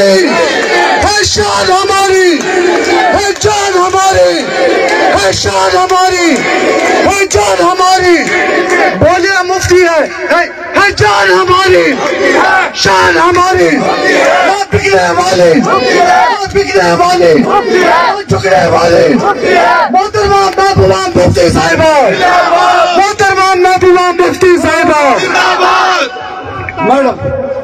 علی ہے شان ہماری۔ ہے جان ہماری۔ ہے شان ہماری۔ ہے جان ہماری۔ بولیا مفتی ہے۔ ہے جان ہماری۔ شان ہماری۔ نہ بگڑے والے نہ بگڑے والے نہ جھگڑے والے محترمہ محبوبہ مفتی صاحبہ۔ محترمہ محبوبہ مفتی صاحبہ۔ میڈم۔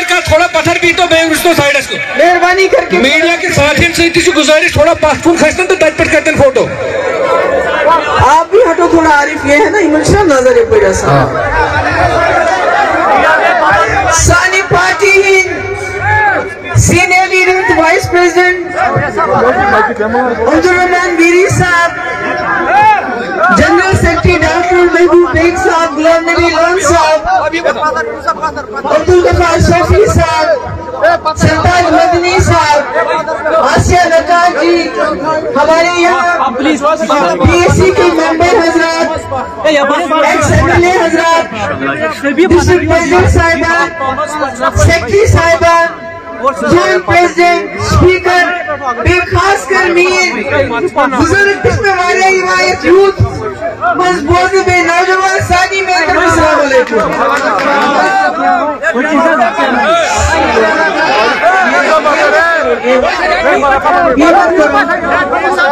تھوڑا پتھر بھی تو بیگ رشتو سائیڈس کو۔ مہربانی کر کے۔ میڈیا کے ساتھین سے تیسو گزارش تھوڑا پاس خیستن تو تج پٹ کرتن فوٹو آپ بھی ہٹو تھوڑا عارف یہ ہے نا ایمنشن نظر ہے پیڑا صاحب ہاں۔ سانی پارٹی ہند سینے لیڈنٹ وائس پریزیڈنٹ عبدالرحمن بیری صاحب جنرل کے ڈاکٹر محبوب بیگ صاحب، غلام نبی لان صاحب، عبدالغفار شفی صاحب سلطان مدنی صاحب، آسیہ نکار جی ہمارے یہاں پی ایسی کے ممبر حضرات ایک ایم حضرات ڈسٹرکٹ پریزیڈنٹ صاحبہ سیکٹری صاحبہ جوائنٹ پریزیڈنٹ سپیکر بے خاص کر بزرگ مضبوط بے نوجوان میں السلام علیکم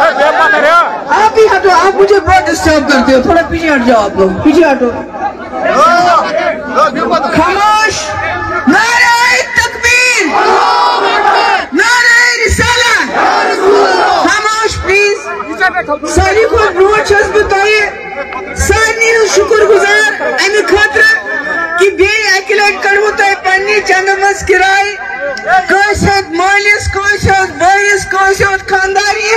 آپ ہی ہٹو آپ مجھے بہت ڈسٹرب کرتے ہو۔ تھوڑا پیچھے ہٹ جاؤ آپ لوگ پیچھے ہٹو۔ کھانا ساری کو برو چھس بہ تہ سارے شکر گزار۔ امہ خاطر کہ بی اکہ لٹ کڑو تہ پنہ چند مز کرائے کس ہت مالس کس ہت بائس کس ہت خانداری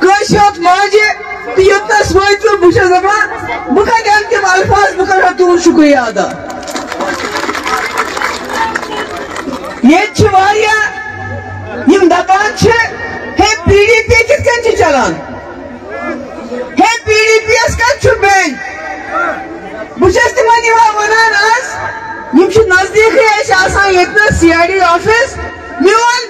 کس ہت ماجہ تو یوتنس ویتو بہ چھس دپان بہ کتہ انتم الفاظ بہ کرہا تہد شکریہ ادا یہ دپان ہے پی ڈی پی کت کن چلان؟ چھُ بیٚیہِ بہٕ چھَس تِمن یِہوے وَنان آز یِم چھِ نزدیٖکٕے اَسہِ آسان ییٚتہِ نَس سی آی ڈی آفِس میون